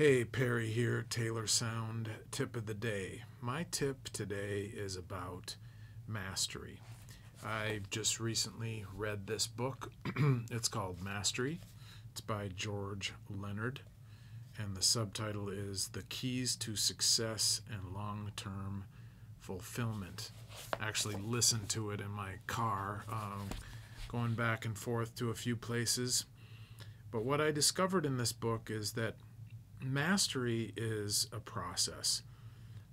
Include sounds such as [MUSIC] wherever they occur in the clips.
Hey, Perry here, Taylor Sound. Tip of the day. My tip today is about mastery. I just recently read this book. [CLEARS THROAT] it's called Mastery. It's by George Leonard, and the subtitle is The Keys to Success and Long Term Fulfillment. I actually listened to it in my car, um, going back and forth to a few places. But what I discovered in this book is that mastery is a process.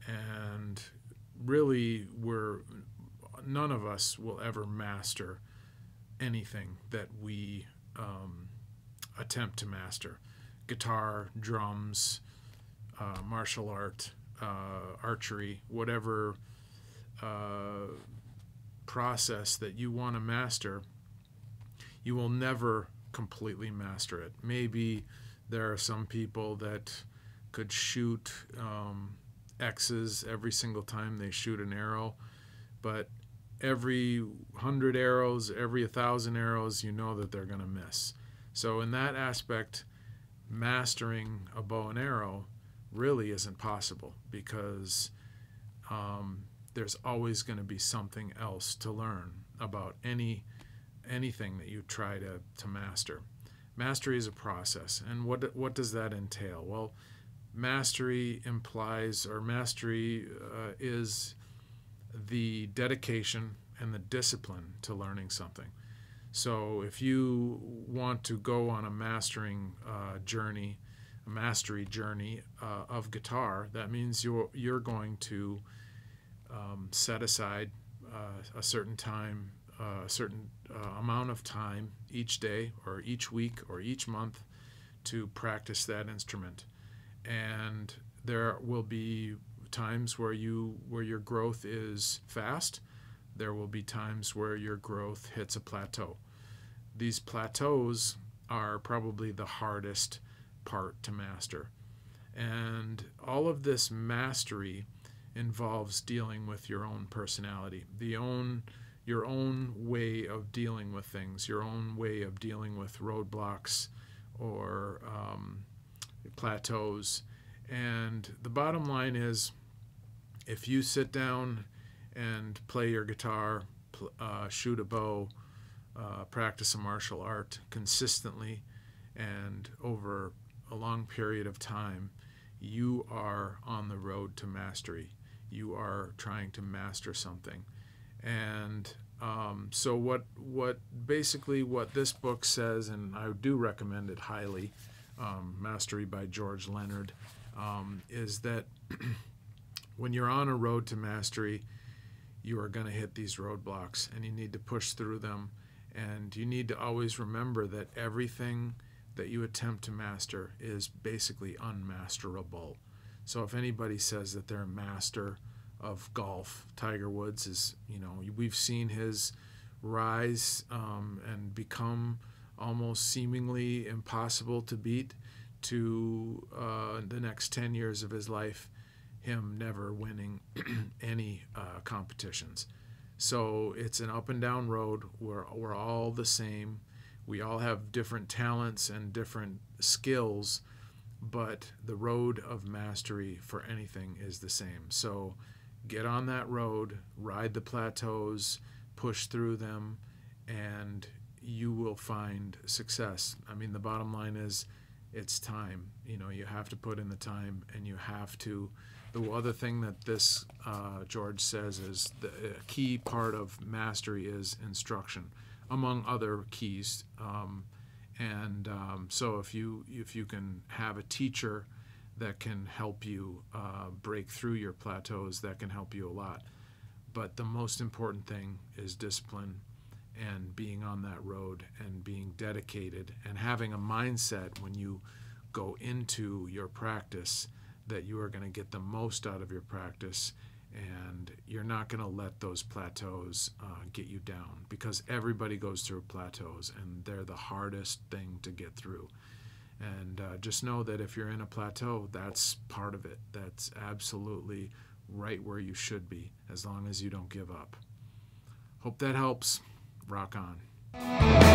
And really we're none of us will ever master anything that we um, attempt to master. Guitar drums uh, martial art uh, archery whatever uh, process that you want to master you will never completely master it. Maybe there are some people that could shoot um, X's every single time they shoot an arrow, but every hundred arrows, every thousand arrows, you know that they're going to miss. So, in that aspect, mastering a bow and arrow really isn't possible because um, there's always going to be something else to learn about any anything that you try to, to master. Mastery is a process, and what what does that entail? Well, mastery implies, or mastery uh, is the dedication and the discipline to learning something. So, if you want to go on a mastering uh, journey, a mastery journey uh, of guitar, that means you're you're going to um, set aside uh, a certain time a certain uh, amount of time each day or each week or each month to practice that instrument. And there will be times where you where your growth is fast. There will be times where your growth hits a plateau. These plateaus are probably the hardest part to master. And all of this mastery involves dealing with your own personality the own your own way of dealing with things, your own way of dealing with roadblocks or um, plateaus. And the bottom line is if you sit down and play your guitar, uh, shoot a bow, uh, practice a martial art consistently and over a long period of time, you are on the road to mastery. You are trying to master something and um, so what what basically what this book says, and I do recommend it highly, um, Mastery by George Leonard, um, is that [CLEARS THROAT] when you're on a road to mastery, you are going to hit these roadblocks, and you need to push through them, and you need to always remember that everything that you attempt to master is basically unmasterable. So if anybody says that they're a master of golf. Tiger Woods is, you know, we've seen his rise um, and become almost seemingly impossible to beat to uh, the next 10 years of his life, him never winning [CLEARS THROAT] any uh, competitions. So it's an up and down road. We're, we're all the same. We all have different talents and different skills, but the road of mastery for anything is the same. So get on that road, ride the plateaus, push through them, and you will find success. I mean, the bottom line is it's time. You know, you have to put in the time and you have to. The other thing that this uh, George says is the key part of mastery is instruction, among other keys. Um, and um, so if you if you can have a teacher that can help you uh, break through your plateaus, that can help you a lot. But the most important thing is discipline and being on that road and being dedicated and having a mindset when you go into your practice that you are going to get the most out of your practice and you're not going to let those plateaus uh, get you down because everybody goes through plateaus and they're the hardest thing to get through. And uh, just know that if you're in a plateau, that's part of it. That's absolutely right where you should be, as long as you don't give up. Hope that helps. Rock on.